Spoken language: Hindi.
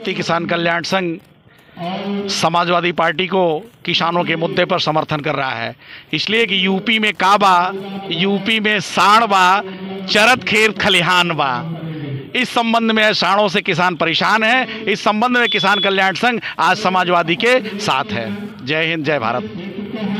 भारतीय किसान कल्याण संघ समाजवादी पार्टी को किसानों के मुद्दे पर समर्थन कर रहा है। इसलिए कि यूपी में काबा, यूपी में साणबा चरत खेत खलिहान बा इस संबंध में साणों से किसान परेशान है। इस संबंध में किसान कल्याण संघ आज समाजवादी के साथ है। जय हिंद, जय भारत।